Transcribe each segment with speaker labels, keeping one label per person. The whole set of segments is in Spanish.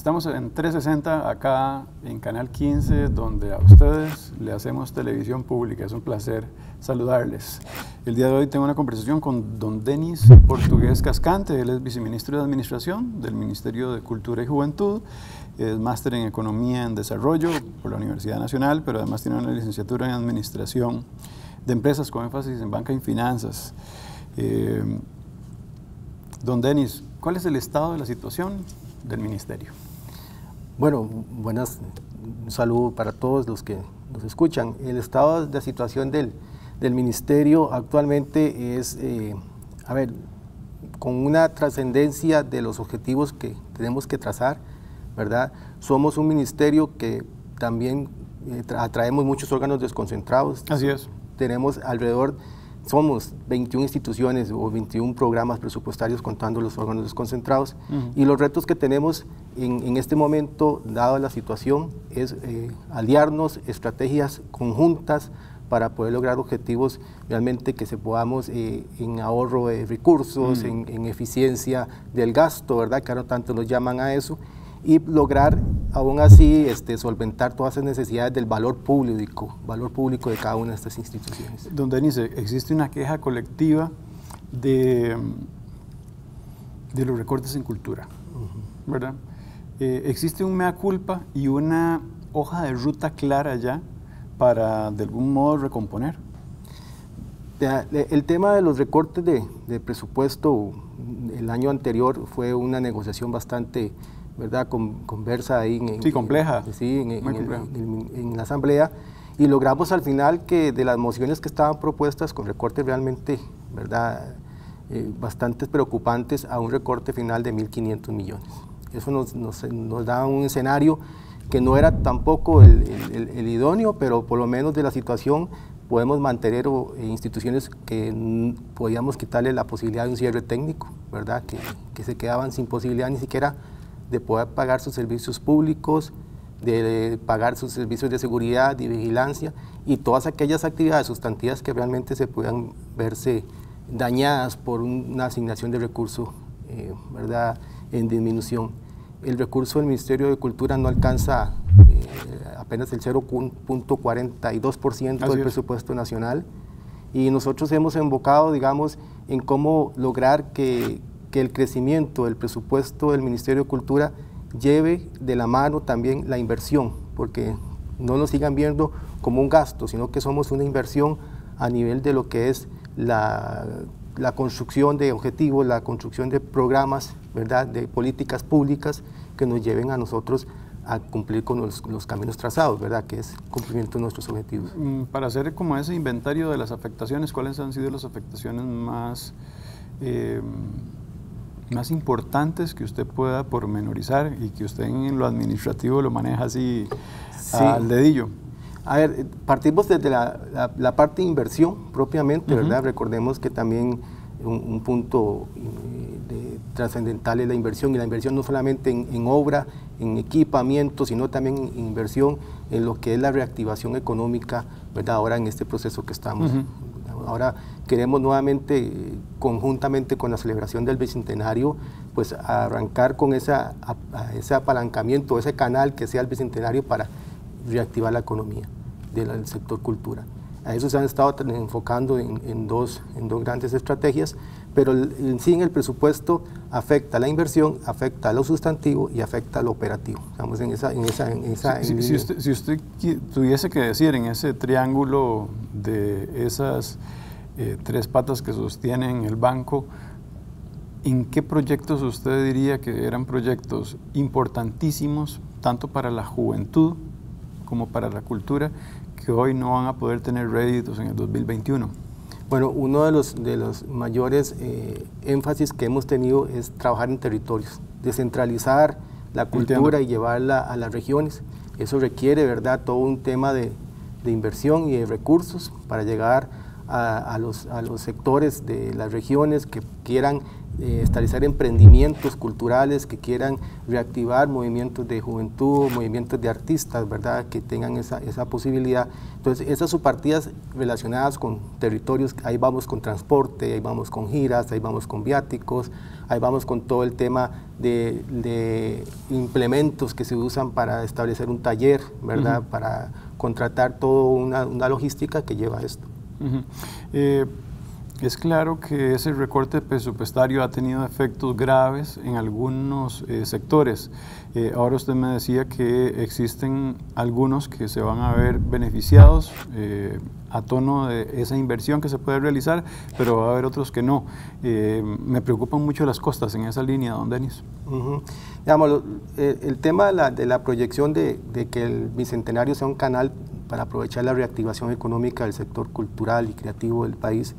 Speaker 1: Estamos en 360 acá en Canal 15, donde a ustedes le hacemos televisión pública. Es un placer saludarles. El día de hoy tengo una conversación con don Denis Portugués Cascante. Él es viceministro de Administración del Ministerio de Cultura y Juventud. Es máster en Economía en Desarrollo por la Universidad Nacional, pero además tiene una licenciatura en Administración de Empresas con énfasis en Banca y Finanzas. Eh, don Denis, ¿cuál es el estado de la situación del Ministerio?
Speaker 2: Bueno, buenas, un saludo para todos los que nos escuchan. El estado de situación del, del Ministerio actualmente es, eh, a ver, con una trascendencia de los objetivos que tenemos que trazar, ¿verdad? Somos un ministerio que también eh, atraemos muchos órganos desconcentrados.
Speaker 1: Así es.
Speaker 2: Tenemos alrededor somos 21 instituciones o 21 programas presupuestarios contando los órganos desconcentrados. Y los retos que tenemos en, este momento, dado la situación, es eh, aliarnos estrategias conjuntas para poder lograr objetivos realmente que se podamos eh, en ahorro de recursos, en, en, eficiencia del gasto, ¿verdad? Que ahora tanto nos llaman a eso, y lograr aún así este, solventar todas esas necesidades del valor público, valor público de cada una de estas instituciones.
Speaker 1: Don Denise, existe una queja colectiva de, de los recortes en cultura, ¿verdad? Eh, existe un mea culpa y una hoja de ruta clara ya para de algún modo recomponer.
Speaker 2: El tema de los recortes de, de presupuesto el año anterior fue una negociación bastante ¿verdad? Con, conversa ahí en,
Speaker 1: sí, compleja.
Speaker 2: Sí, en, la asamblea y logramos al final que de las mociones que estaban propuestas con recortes realmente, ¿verdad? Eh, bastante preocupantes a un recorte final de 1.500 millones. Eso nos, nos, nos, da un escenario que no era tampoco el, el, idóneo, pero por lo menos de la situación podemos mantener instituciones que podíamos quitarle la posibilidad de un cierre técnico, ¿verdad? Que, que se quedaban sin posibilidad ni siquiera de poder pagar sus servicios públicos, de pagar sus servicios de seguridad y vigilancia y todas aquellas actividades sustantivas que realmente se puedan verse dañadas por una asignación de recursos eh, ¿verdad? en disminución. El recurso del Ministerio de Cultura no alcanza eh, apenas el 0.42% del presupuesto nacional y nosotros hemos invocado, digamos, en cómo lograr que, que el crecimiento del presupuesto del Ministerio de Cultura lleve de la mano también la inversión, porque no nos sigan viendo como un gasto, sino que somos una inversión a nivel de lo que es la, construcción de objetivos, la construcción de programas, ¿verdad? de políticas públicas que nos lleven a nosotros a cumplir con los, caminos trazados, ¿verdad? que es cumplimiento de nuestros objetivos.
Speaker 1: Mm, para hacer como ese inventario de las afectaciones, ¿cuáles han sido las afectaciones más... Eh, más importantes que usted pueda pormenorizar y que usted en lo administrativo lo maneja así al dedillo?
Speaker 2: A ver, partimos desde la, la, parte de inversión propiamente, ¿verdad? Recordemos que también un, punto eh, trascendental es la inversión, y la inversión no solamente en, obra, en equipamiento, sino también en inversión en lo que es la reactivación económica, ¿verdad? Ahora en este proceso que estamos. Ahora queremos nuevamente, conjuntamente con la celebración del Bicentenario, pues arrancar con esa, ese apalancamiento, ese canal que sea el Bicentenario para reactivar la economía del sector cultura. A eso se han estado enfocando en, dos, en dos grandes estrategias, pero en sí en el presupuesto afecta la inversión, afecta lo sustantivo y afecta lo operativo. Estamos en esa... En esa, en esa
Speaker 1: si, usted, si, usted, tuviese que decir en ese triángulo de esas eh, tres patas que sostienen el banco, ¿en qué proyectos usted diría que eran proyectos importantísimos, tanto para la juventud como para la cultura, que hoy no van a poder tener réditos en el 2021?
Speaker 2: Bueno, uno de los, de los mayores eh, énfasis que hemos tenido es trabajar en territorios, descentralizar la cultura y llevarla a las regiones. Eso requiere, ¿verdad?, todo un tema de, de inversión y de recursos para llegar a, los, a los sectores de las regiones que quieran eh, establecer emprendimientos culturales, que quieran reactivar movimientos de juventud, movimientos de artistas, ¿verdad? Que tengan esa, esa posibilidad. Entonces, esas subpartidas relacionadas con territorios, ahí vamos con transporte, ahí vamos con giras, ahí vamos con viáticos, ahí vamos con todo el tema de, de implementos que se usan para establecer un taller, ¿verdad? Para contratar toda una, una, logística que lleva a esto.
Speaker 1: Es claro que ese recorte presupuestario ha tenido efectos graves en algunos eh, sectores. Eh, ahora usted me decía que existen algunos que se van a ver beneficiados eh, a tono de esa inversión que se puede realizar, pero va a haber otros que no. me preocupan mucho las costas en esa línea, don Denis.
Speaker 2: el, tema de la, proyección de, de que el Bicentenario sea un canal para aprovechar la reactivación económica del sector cultural y creativo del país,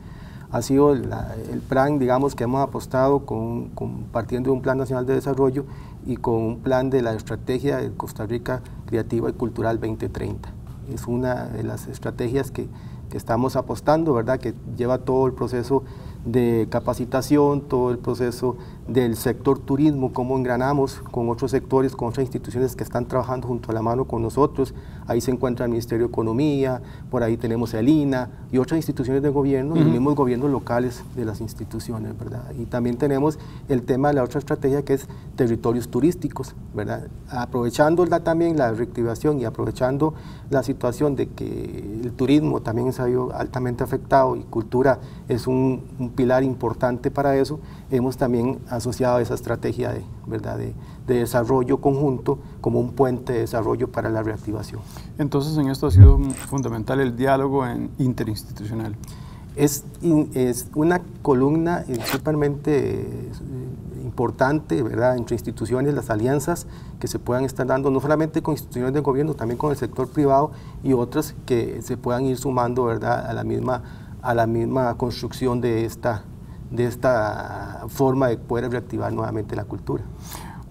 Speaker 2: ha sido el plan, digamos, que hemos apostado con, partiendo de un Plan Nacional de Desarrollo y con un plan de la estrategia de Costa Rica Creativa y Cultural 2030. Es una de las estrategias que, que estamos apostando, ¿verdad?, que lleva todo el proceso de capacitación, todo el proceso del sector turismo, cómo engranamos con otros sectores, con otras instituciones que están trabajando junto a la mano con nosotros. Ahí se encuentra el Ministerio de Economía, por ahí tenemos el INA y otras instituciones de gobierno y los mismos gobiernos locales de las instituciones, ¿verdad? Y también tenemos el tema de la otra estrategia que es territorios turísticos, ¿verdad? Aprovechando también la reactivación y aprovechando la situación de que el turismo también ha ido altamente afectado y cultura es un, un pilar importante para eso, hemos también asociado esa estrategia de, ¿verdad? De, desarrollo conjunto como un puente de desarrollo para la reactivación.
Speaker 1: Entonces en esto ha sido fundamental el diálogo interinstitucional.
Speaker 2: Es, es una columna supermente eh, importante ¿verdad? entre instituciones, las alianzas que se puedan estar dando, no solamente con instituciones de gobierno, también con el sector privado y otras que se puedan ir sumando ¿verdad? a la misma a la misma construcción de esta, de esta forma de poder reactivar nuevamente la cultura.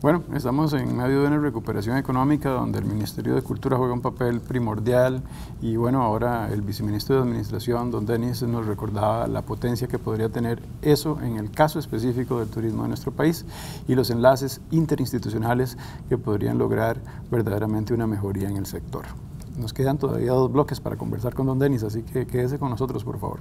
Speaker 1: Bueno, estamos en medio de una recuperación económica donde el Ministerio de Cultura juega un papel primordial y bueno, ahora el viceministro de Administración, don Denis, nos recordaba la potencia que podría tener eso en el caso específico del turismo de nuestro país y los enlaces interinstitucionales que podrían lograr verdaderamente una mejoría en el sector. Nos quedan todavía dos bloques para conversar con don Denis, así que quédese con nosotros, por favor.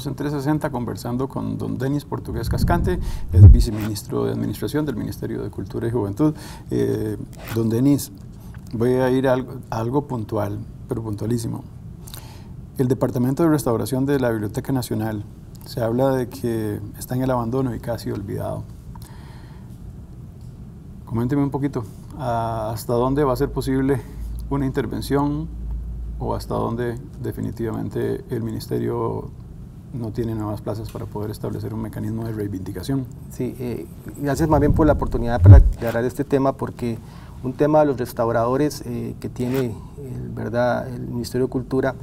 Speaker 1: Estamos en 360 conversando con don Denis Portugués Cascante, el viceministro de Administración del Ministerio de Cultura y Juventud. Eh, don Denis, Voy a ir a algo, puntual, pero puntualísimo. El Departamento de Restauración de la Biblioteca Nacional se habla de que está en el abandono y casi olvidado. Coménteme un poquito, ¿hasta dónde va a ser posible una intervención o hasta dónde definitivamente el Ministerio no tiene nuevas plazas para poder establecer un mecanismo de reivindicación?
Speaker 2: Sí, eh, gracias más bien por la oportunidad para aclarar este tema porque un tema de los restauradores eh, que tiene el, ¿verdad? el Ministerio de Cultura,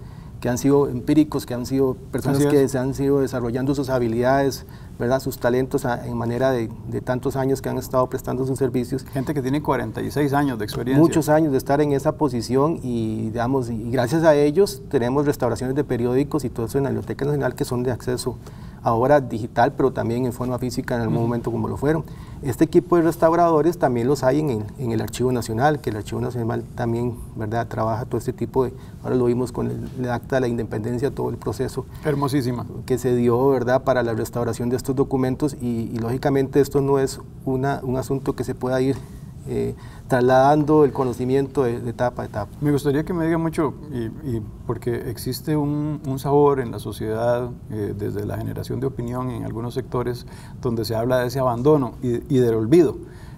Speaker 2: que han sido empíricos, que han sido personas que se han sido desarrollando sus habilidades, ¿verdad? sus talentos en manera de, de, tantos años que han estado prestando sus servicios.
Speaker 1: Gente que tiene 46 años de experiencia.
Speaker 2: Muchos años de estar en esa posición y, digamos, y gracias a ellos tenemos restauraciones de periódicos y todo eso en la Biblioteca Nacional que son de acceso ahora digital, pero también en forma física en algún momento como lo fueron. Este equipo de restauradores también los hay en, en, el Archivo Nacional, que el Archivo Nacional también ¿verdad? trabaja todo este tipo de, ahora lo vimos con el, acta de la independencia, todo el proceso.
Speaker 1: Hermosísima.
Speaker 2: Que se dio ¿verdad? para la restauración de estos documentos y, y lógicamente esto no es una, un asunto que se pueda ir eh, trasladando el conocimiento de, etapa a etapa.
Speaker 1: Me gustaría que me diga mucho, y, porque existe un, sabor en la sociedad, eh, desde la generación de opinión en algunos sectores, donde se habla de ese abandono y, y del olvido.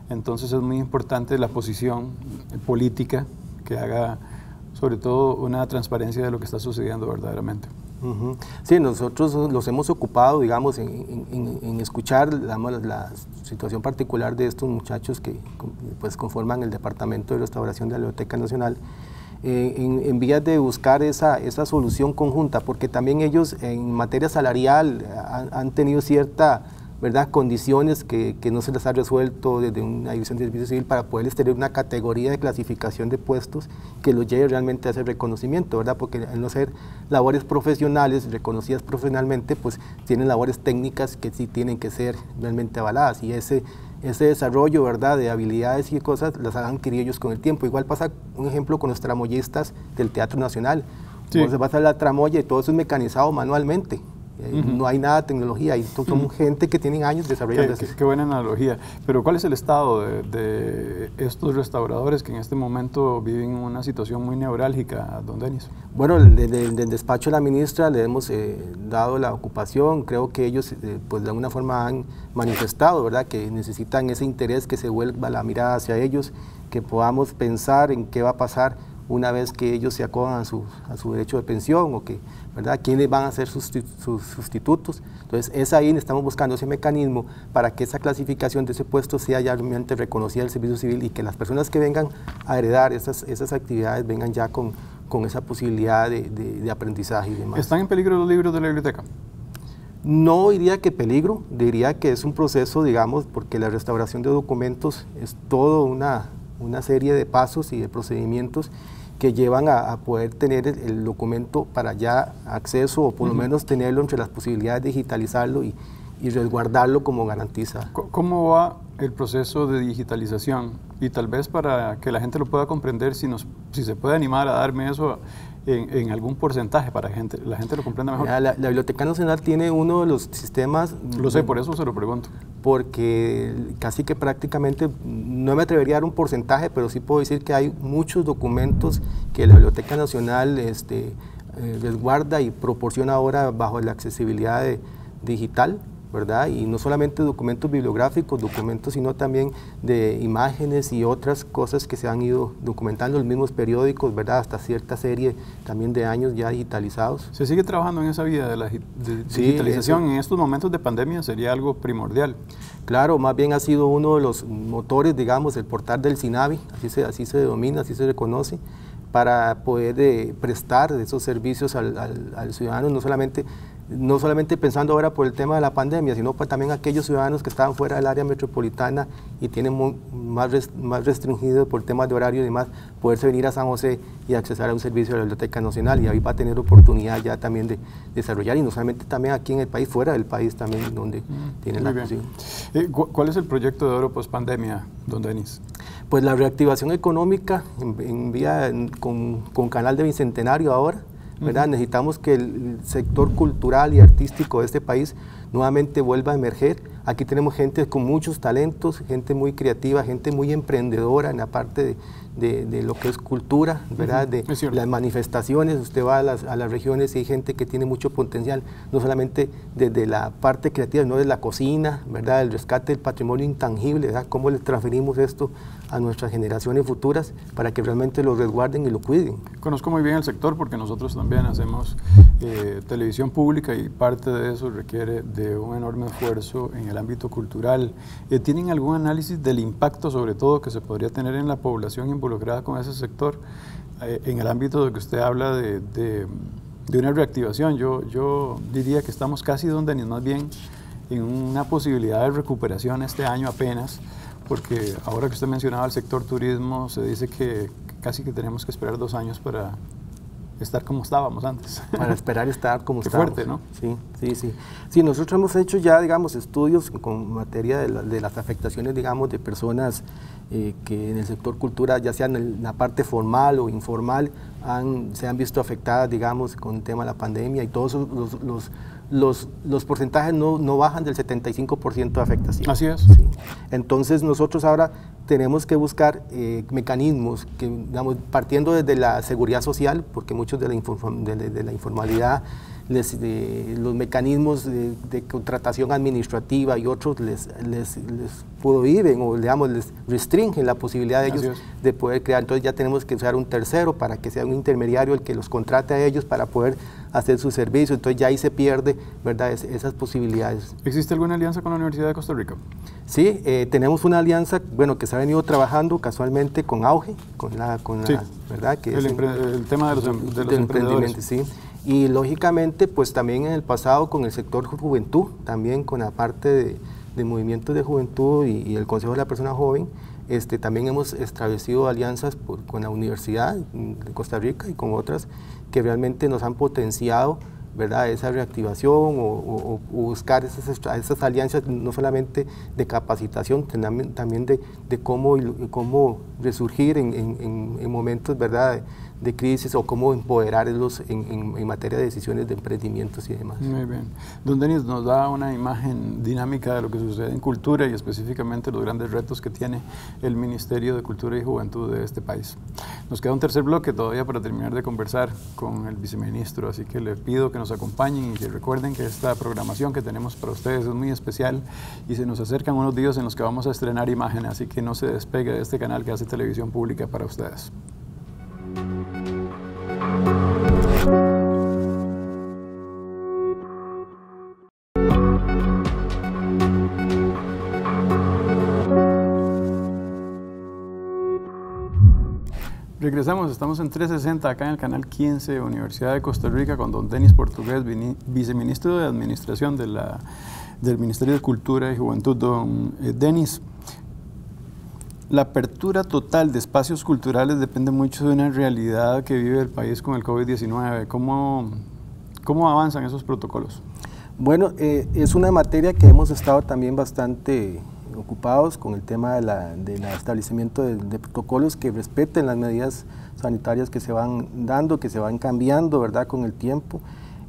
Speaker 1: Entonces es muy importante la posición política que haga sobre todo una transparencia de lo que está sucediendo verdaderamente.
Speaker 2: Sí, nosotros los hemos ocupado, digamos, en, escuchar la, situación particular de estos muchachos que pues, conforman el Departamento de Restauración de la Biblioteca Nacional eh, en, vías de buscar esa, esa solución conjunta, porque también ellos en materia salarial han tenido cierta ¿verdad? condiciones que, que, no se les ha resuelto desde una división de servicio civil para poderles tener una categoría de clasificación de puestos que los lleve realmente a ese reconocimiento, ¿verdad? porque al no ser labores profesionales, reconocidas profesionalmente, pues tienen labores técnicas que sí tienen que ser realmente avaladas y ese, ese desarrollo ¿verdad? de habilidades y cosas las han adquirido ellos con el tiempo. Igual pasa un ejemplo con los tramoyistas del Teatro Nacional. Sí. se pasa la tramoya y todo eso es mecanizado manualmente. No hay nada de tecnología, y somos gente que tienen años desarrollando
Speaker 1: qué, qué, buena analogía. Pero ¿cuál es el estado de, estos restauradores que en este momento viven una situación muy neurálgica, don Denis?
Speaker 2: Bueno, desde el despacho de la ministra le hemos eh, dado la ocupación, creo que ellos eh, pues de alguna forma han manifestado, ¿verdad?, que necesitan ese interés, que se vuelva la mirada hacia ellos, que podamos pensar en qué va a pasar una vez que ellos se acojan a su, a su derecho de pensión o que, ¿verdad? ¿Quiénes van a ser sus, sus, sustitutos? Entonces, es ahí estamos buscando ese mecanismo para que esa clasificación de ese puesto sea ya realmente reconocida del servicio civil y que las personas que vengan a heredar esas, esas actividades vengan ya con, con esa posibilidad de, de, aprendizaje y demás.
Speaker 1: ¿Están en peligro los libros de la biblioteca?
Speaker 2: No diría que peligro, diría que es un proceso, digamos, porque la restauración de documentos es todo una, una serie de pasos y de procedimientos que llevan a, poder tener el, documento para ya acceso o por lo menos tenerlo entre las posibilidades de digitalizarlo y, y resguardarlo como garantiza.
Speaker 1: ¿Cómo va el proceso de digitalización? Y tal vez para que la gente lo pueda comprender, si, nos, si se puede animar a darme eso en, algún porcentaje para que gente, la gente lo comprenda mejor.
Speaker 2: La, Biblioteca Nacional tiene uno de los sistemas...
Speaker 1: Lo sé, por eso se lo pregunto.
Speaker 2: Porque casi que prácticamente, no me atrevería a dar un porcentaje, pero sí puedo decir que hay muchos documentos que la Biblioteca Nacional este, eh, resguarda y proporciona ahora bajo la accesibilidad digital ¿verdad? Y no solamente documentos bibliográficos, documentos, sino también de imágenes y otras cosas que se han ido documentando en los mismos periódicos, ¿verdad? Hasta cierta serie también de años ya digitalizados.
Speaker 1: ¿Se sigue trabajando en esa vía de la digitalización? en estos momentos de pandemia sería algo primordial.
Speaker 2: Claro, más bien ha sido uno de los motores, digamos, el portal del SINAVI, así se, así se denomina, así se reconoce, para poder eh, prestar esos servicios al, al ciudadano, no solamente no solamente pensando ahora por el tema de la pandemia, sino por también aquellos ciudadanos que estaban fuera del área metropolitana y tienen más, más restringido por temas de horario y demás, poderse venir a San José y accesar a un servicio de la Biblioteca Nacional y ahí va a tener oportunidad ya también de desarrollar y no solamente también aquí en el país, fuera del país también donde mm, tienen la posibilidad.
Speaker 1: Eh, ¿Cuál es el proyecto de oro post pandemia, don Denis?
Speaker 2: Pues la reactivación económica en, vía con, con canal de Bicentenario ahora, Necesitamos que el sector cultural y artístico de este país nuevamente vuelva a emerger. Aquí tenemos gente con muchos talentos, gente muy creativa, gente muy emprendedora en la parte de, de, lo que es cultura, ¿verdad? De las manifestaciones, usted va a las, a las, regiones y hay gente que tiene mucho potencial, no solamente desde la parte creativa, no de la cocina, ¿verdad? El rescate del patrimonio intangible, ¿verdad? Cómo le transferimos esto a nuestras generaciones futuras para que realmente lo resguarden y lo cuiden.
Speaker 1: Conozco muy bien el sector porque nosotros también hacemos eh, televisión pública y parte de eso requiere de un enorme esfuerzo en el ámbito cultural. Eh, ¿Tienen algún análisis del impacto sobre todo que se podría tener en la población involucrada con ese sector eh, en el ámbito de que usted habla de, de, una reactivación. Yo, yo diría que estamos casi donde ni más bien en una posibilidad de recuperación este año apenas, porque ahora que usted mencionaba el sector turismo, se dice que casi que tenemos que esperar dos años para estar como estábamos antes.
Speaker 2: Para esperar estar como
Speaker 1: Qué
Speaker 2: estábamos.
Speaker 1: fuerte, ¿no?
Speaker 2: Sí, sí, sí. Sí, nosotros hemos hecho ya, digamos, estudios con materia de, de las afectaciones, digamos, de personas eh, que en el sector cultura, ya sea en la parte formal o informal, han, se han visto afectadas, digamos, con el tema de la pandemia y todos los, los, los, los porcentajes no, no, bajan del 75% de afectación.
Speaker 1: Así es.
Speaker 2: Sí. Entonces nosotros ahora tenemos que buscar eh, mecanismos que, digamos, partiendo desde la seguridad social, porque muchos de la, de, de la informalidad los mecanismos de, contratación administrativa y otros les, les, les prohíben o digamos, les restringen la posibilidad de ellos de poder crear. Entonces ya tenemos que usar un tercero para que sea un intermediario el que los contrate a ellos para poder hacer su servicio. Entonces ya ahí se pierde ¿verdad? esas posibilidades.
Speaker 1: ¿Existe alguna alianza con la Universidad de Costa Rica?
Speaker 2: Sí, eh, tenemos una alianza, bueno, que se ha venido trabajando casualmente con Auge, con la, con ¿verdad?
Speaker 1: Que el, el, tema de los, em, de los.
Speaker 2: Sí. Y lógicamente, pues también en el pasado con el sector juventud, también con la parte de, de movimientos de juventud y, el Consejo de la Persona Joven, este, también hemos establecido alianzas con la Universidad de Costa Rica y con otras que realmente nos han potenciado ¿verdad? esa reactivación o, buscar esas, esas, alianzas no solamente de capacitación, también de, cómo, cómo resurgir en, en, en momentos ¿verdad? De crisis o cómo empoderarlos en, materia de decisiones de emprendimientos y demás.
Speaker 1: Muy bien. Don Denis nos da una imagen dinámica de lo que sucede en cultura y específicamente los grandes retos que tiene el Ministerio de Cultura y Juventud de este país. Nos queda un tercer bloque todavía para terminar de conversar con el viceministro, así que le pido que nos acompañen y que recuerden que esta programación que tenemos para ustedes es muy especial y se nos acercan unos días en los que vamos a estrenar imágenes, así que no se despegue de este canal que hace televisión pública para ustedes. Regresamos, estamos en 360 acá en el canal 15, Universidad de Costa Rica, con don Denis Portugués, viceministro de Administración de la, del Ministerio de Cultura y Juventud. Don eh, Denis, la apertura total de espacios culturales depende mucho de una realidad que vive el país con el COVID-19. ¿Cómo, ¿Cómo avanzan esos protocolos?
Speaker 2: Bueno, eh, es una materia que hemos estado también bastante ocupados con el tema del de establecimiento de, protocolos que respeten las medidas sanitarias que se van dando, que se van cambiando, ¿verdad?, con el tiempo.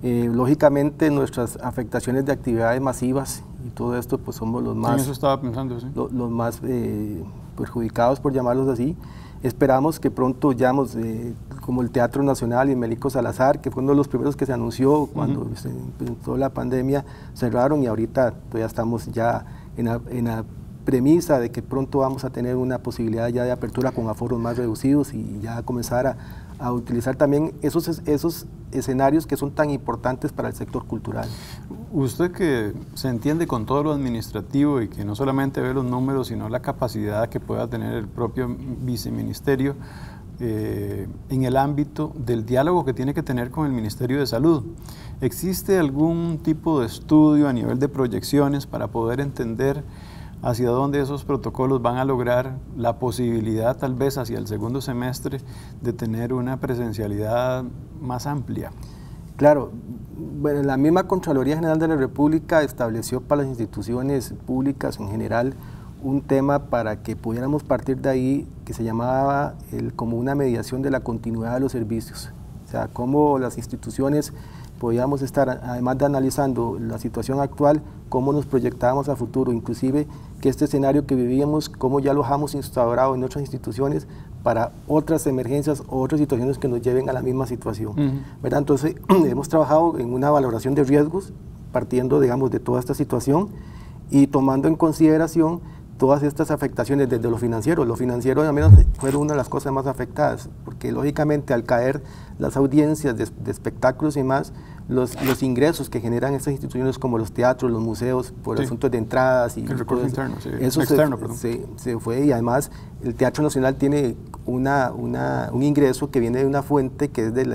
Speaker 2: Eh, lógicamente nuestras afectaciones de actividades masivas y todo esto, pues somos los más...
Speaker 1: eso estaba pensando,
Speaker 2: los más eh, perjudicados, por llamarlos así. Esperamos que pronto ya, eh, como el Teatro Nacional y Melico Salazar, que fue uno de los primeros que se anunció cuando se empezó la pandemia, cerraron y ahorita todavía estamos ya en la, premisa de que pronto vamos a tener una posibilidad ya de apertura con aforos más reducidos y ya comenzar a, a utilizar también esos, esos escenarios que son tan importantes para el sector cultural.
Speaker 1: Usted que se entiende con todo lo administrativo y que no solamente ve los números, sino la capacidad que pueda tener el propio viceministerio eh, en el ámbito del diálogo que tiene que tener con el Ministerio de Salud. ¿Existe algún tipo de estudio a nivel de proyecciones para poder entender hacia dónde esos protocolos van a lograr la posibilidad tal vez hacia el segundo semestre de tener una presencialidad más amplia.
Speaker 2: Claro, la misma Contraloría General de la República estableció para las instituciones públicas en general un tema para que pudiéramos partir de ahí que se llamaba como una mediación de la continuidad de los servicios. O sea, cómo las instituciones podíamos estar, además de analizando la situación actual, cómo nos proyectábamos a futuro, inclusive que este escenario que vivíamos, cómo ya lo hemos instaurado en otras instituciones para otras emergencias o otras situaciones que nos lleven a la misma situación. ¿verdad? Entonces, hemos trabajado en una valoración de riesgos, partiendo, digamos, de toda esta situación y tomando en consideración todas estas afectaciones desde lo financiero. Lo financiero al menos fueron una de las cosas más afectadas, porque lógicamente al caer las audiencias de, espectáculos y más, los, los, ingresos que generan estas instituciones como los teatros, los museos, por asuntos de entradas y...
Speaker 1: El recurso interno, sí.
Speaker 2: Eso
Speaker 1: Externo,
Speaker 2: se, se, fue y además el Teatro Nacional tiene una, una, un ingreso que viene de una fuente que es del,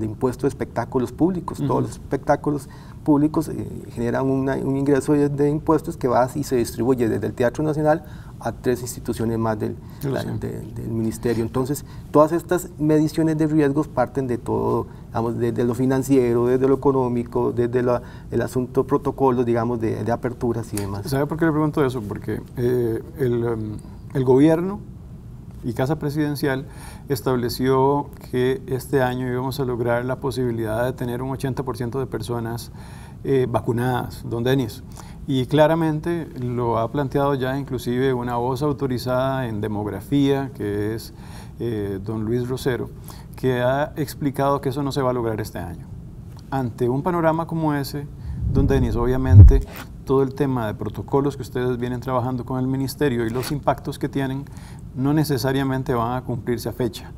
Speaker 2: impuesto de espectáculos públicos. Todos los espectáculos públicos eh, generan un ingreso de, impuestos que va y se distribuye desde el Teatro Nacional a tres instituciones más del, del Ministerio. Entonces, todas estas mediciones de riesgos parten de todo, digamos, desde lo financiero, desde lo económico, desde el asunto protocolo, digamos, de, de, aperturas y demás.
Speaker 1: ¿Sabe por qué le pregunto eso? Porque eh, el, um, el gobierno y Casa Presidencial estableció que este año íbamos a lograr la posibilidad de tener un 80% de personas eh, vacunadas, don Denis. Y claramente lo ha planteado ya inclusive una voz autorizada en demografía, que es eh, don Luis Rosero, que ha explicado que eso no se va a lograr este año. Ante un panorama como ese, don Denis, obviamente todo el tema de protocolos que ustedes vienen trabajando con el ministerio y los impactos que tienen no necesariamente van a cumplirse a fecha.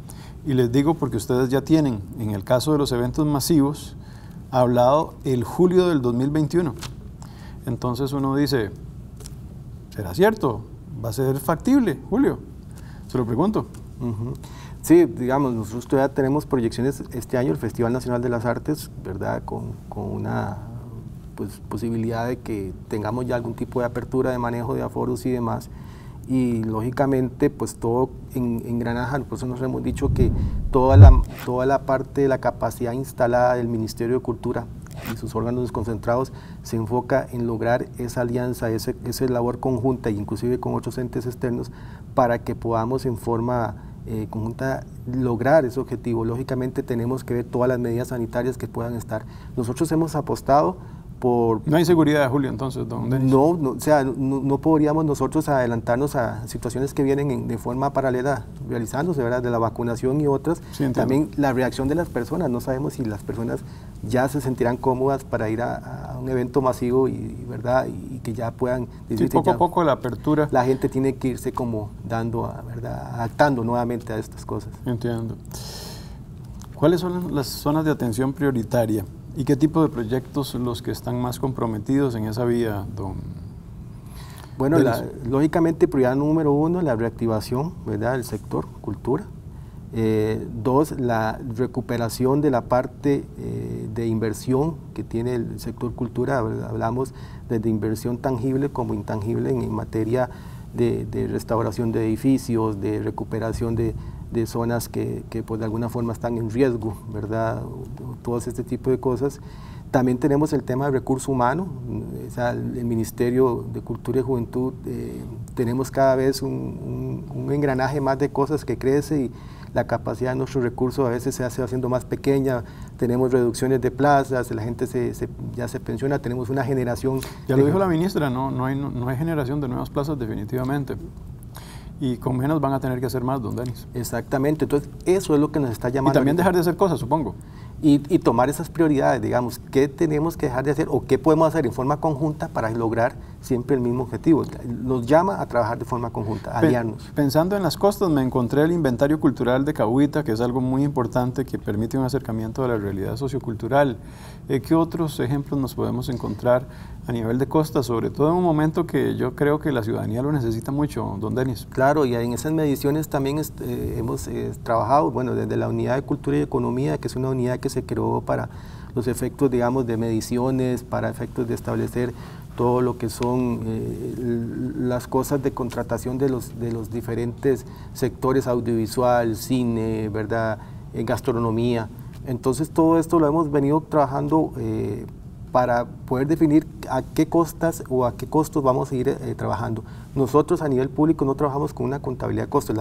Speaker 1: Y les digo porque ustedes ya tienen, en el caso de los eventos masivos, hablado el julio del 2021. Entonces uno dice, ¿será cierto? ¿Va a ser factible, Julio? Se lo pregunto.
Speaker 2: Sí, digamos, nosotros todavía tenemos proyecciones este año, el Festival Nacional de las Artes, ¿verdad? Con, con una pues, posibilidad de que tengamos ya algún tipo de apertura de manejo de aforos y demás. Y lógicamente, pues todo en, en Granada, por eso nos hemos dicho que toda la, toda la parte de la capacidad instalada del Ministerio de Cultura y sus órganos desconcentrados se enfoca en lograr esa alianza, ese, esa labor conjunta, inclusive con otros entes externos, para que podamos en forma eh, conjunta lograr ese objetivo. Lógicamente tenemos que ver todas las medidas sanitarias que puedan estar. Nosotros hemos apostado
Speaker 1: no hay seguridad, Julio, entonces,
Speaker 2: No, no o sea, no, podríamos nosotros adelantarnos a situaciones que vienen de forma paralela realizándose, ¿verdad? De la vacunación y otras. También la reacción de las personas, no sabemos si las personas ya se sentirán cómodas para ir a, un evento masivo y, ¿verdad? Y, que ya puedan...
Speaker 1: Sí, poco a poco la apertura.
Speaker 2: La gente tiene que irse como dando, ¿verdad? Adaptando nuevamente a estas cosas.
Speaker 1: Entiendo. ¿Cuáles son las zonas de atención prioritaria ¿Y qué tipo de proyectos son los que están más comprometidos en esa vía, don?
Speaker 2: Bueno, lógicamente, prioridad número uno, la reactivación ¿verdad? del sector cultura. Eh, dos, la recuperación de la parte eh, de inversión que tiene el sector cultura. Hablamos desde inversión tangible como intangible en, materia de, de, restauración de edificios, de recuperación de, de zonas que, que pues, de alguna forma están en riesgo, ¿verdad? Todo este tipo de cosas. También tenemos el tema de recurso humano, el Ministerio de Cultura y Juventud, eh, tenemos cada vez un, un, engranaje más de cosas que crece y la capacidad de nuestros recursos a veces se hace haciendo más pequeña, tenemos reducciones de plazas, la gente se, ya se pensiona, tenemos una generación...
Speaker 1: Ya lo dijo la ministra, no, no, hay, no hay generación de nuevas plazas definitivamente y con menos van a tener que hacer más, don Denis.
Speaker 2: Exactamente, entonces eso es lo que nos está llamando.
Speaker 1: Y también dejar de hacer cosas, supongo.
Speaker 2: Y, y, tomar esas prioridades, digamos, qué tenemos que dejar de hacer o qué podemos hacer en forma conjunta para lograr siempre el mismo objetivo. Nos llama a trabajar de forma conjunta, a aliarnos.
Speaker 1: Pensando en las costas, me encontré el inventario cultural de Cahuita, que es algo muy importante que permite un acercamiento a la realidad sociocultural. Eh, ¿Qué otros ejemplos nos podemos encontrar a nivel de costa, sobre todo en un momento que yo creo que la ciudadanía lo necesita mucho, don Denis.
Speaker 2: Claro, y en esas mediciones también este, hemos eh, trabajado, bueno, desde la unidad de cultura y economía, que es una unidad que se creó para los efectos, digamos, de mediciones, para efectos de establecer todo lo que son eh, las cosas de contratación de los, de los diferentes sectores audiovisual, cine, ¿verdad? Eh, gastronomía. Entonces todo esto lo hemos venido trabajando para poder definir a qué costas o a qué costos vamos a ir eh, trabajando. Nosotros a nivel público no trabajamos con una contabilidad de costos,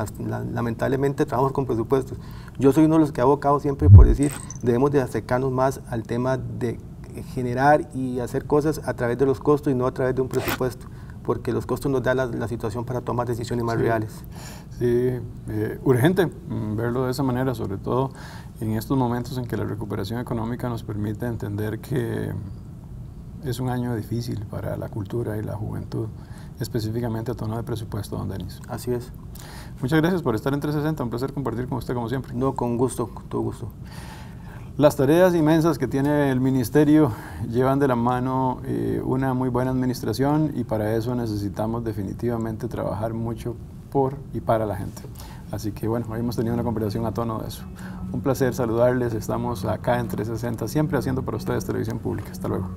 Speaker 2: lamentablemente trabajamos con presupuestos. Yo soy uno de los que ha abocado siempre por decir, debemos de acercarnos más al tema de generar y hacer cosas a través de los costos y no a través de un presupuesto, porque los costos nos dan la, situación para tomar decisiones más reales.
Speaker 1: Sí, eh, urgente mm, verlo de esa manera, sobre todo en estos momentos en que la recuperación económica nos permite entender que es un año difícil para la cultura y la juventud, específicamente a tono de presupuesto, don Denis.
Speaker 2: Así es.
Speaker 1: Muchas gracias por estar en 360, un placer compartir con usted como siempre.
Speaker 2: No, con gusto, con todo gusto.
Speaker 1: Las tareas inmensas que tiene el ministerio llevan de la mano eh, una muy buena administración y para eso necesitamos definitivamente trabajar mucho por y para la gente. Así que bueno, hoy hemos tenido una conversación a tono de eso. Un placer saludarles, estamos acá en 360, siempre haciendo para ustedes televisión pública. Hasta luego.